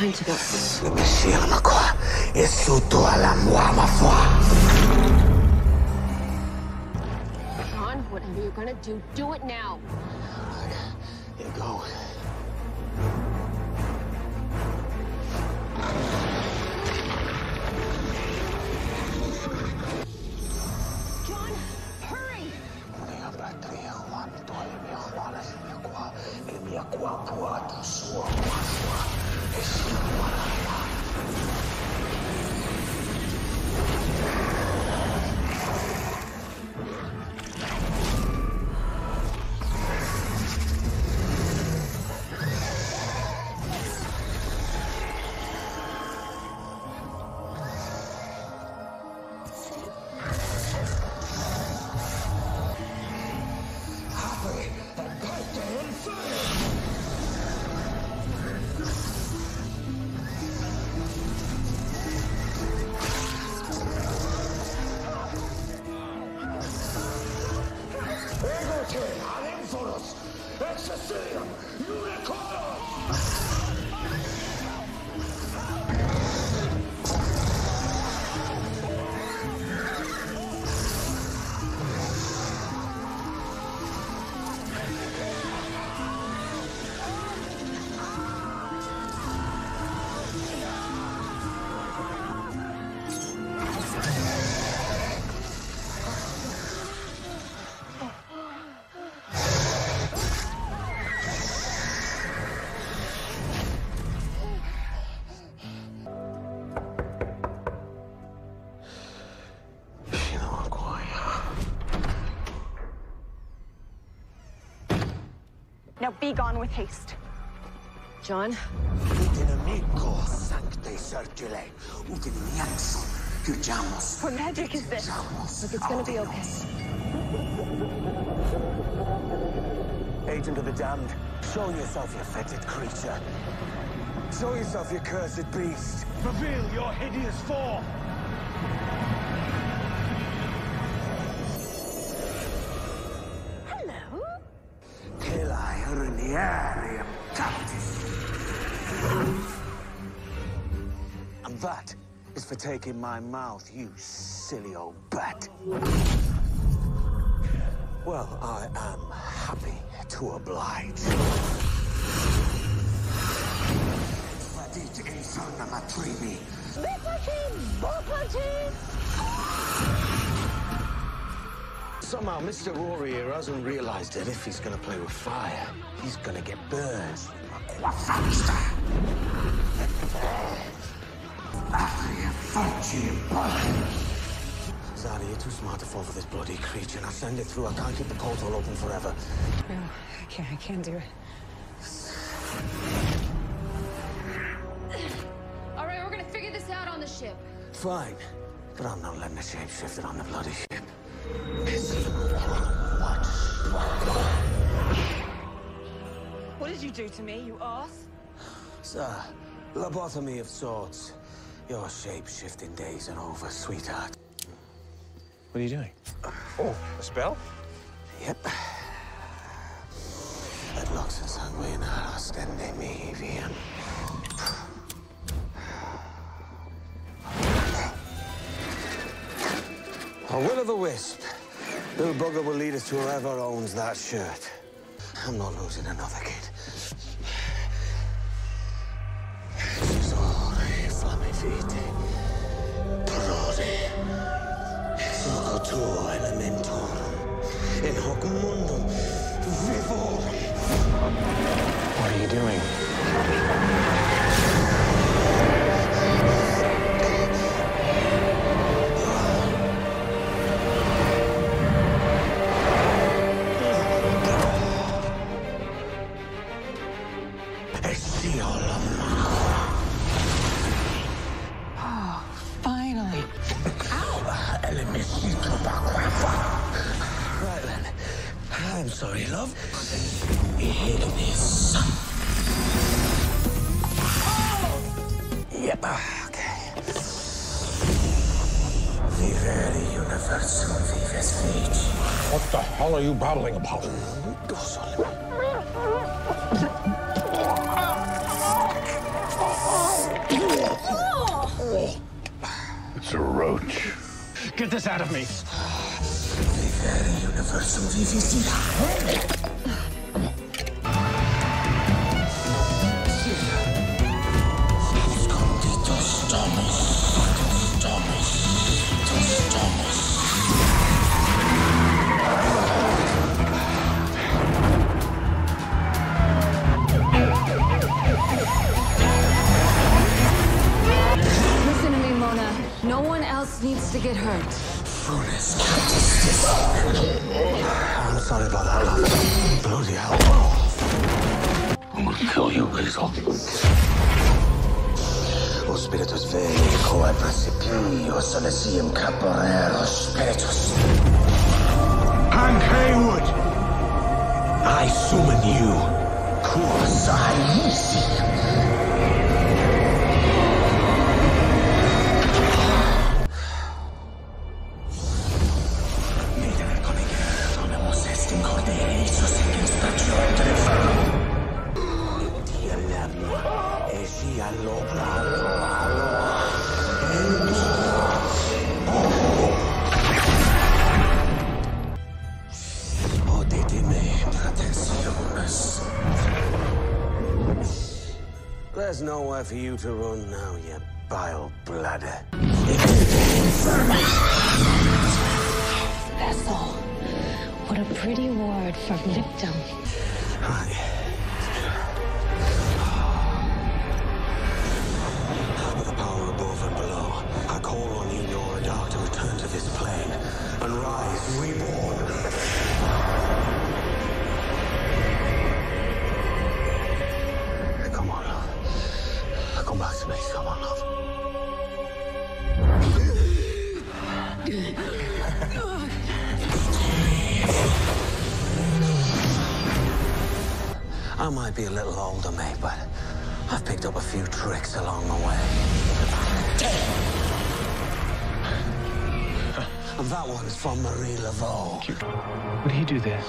time to go. Silmakwa esuto alamwama fwa. John, whatever you're gonna do, do it now. Here you go. John, hurry! Juan toimi Juanes miakwa elmiakwa pua tusua kuasua. Esimuaraya. Egote be gone with haste. John, Utinamico sancte certile. Utinamianso. Cuchamos. What magic is this? look, it's gonna be okay. Agent of the damned, show yourself, you fetid creature. Show yourself, you cursed beast. Reveal your hideous form! And that is for taking my mouth, you silly old bat. Well, I am happy to oblige. Somehow, Mr. Rory hasn't realized that if he's gonna play with fire, he's gonna get burned. Aquafasta! Afria fortune Zari, you're too smart to fall for this bloody creature. Now send it through. I can't keep the portal open forever. No, I can't. I can't do it. all right, we're gonna figure this out on the ship. Fine. But I'm not letting the shapeshifter on the bloody ship. What did you do to me, you ass? Sir, lobotomy of sorts. Your shape-shifting days are over, sweetheart. What are you doing? Oh, a spell? Yep. Et loxen sanguinara stende mihi viam. A will o' the wisp. Little bugger will lead us to whoever owns that shirt. I'm not losing another kid. Elementorum. In hoc mundum vivorum. What are you doing? Right then. I'm sorry, love. Here it is. Oh! Yep, okay. Vivere universum vives. What the hell are you babbling about? Go, It's a roach. Get this out of me. To get hurt. Funes I'm sorry about that, love. Bloody hell. I'm gonna kill you, Weasel. O spiritus veni, coe principio, solicium caporero spiritus. Hank Heywood! I summon you. Cur sai nisi. There's nowhere for you to run now, you bile bladder. Vessel. What a pretty word for victim. Right. With I might be a little older, mate, but I've picked up a few tricks along the way. and that one's from Marie Laveau. Would he do this?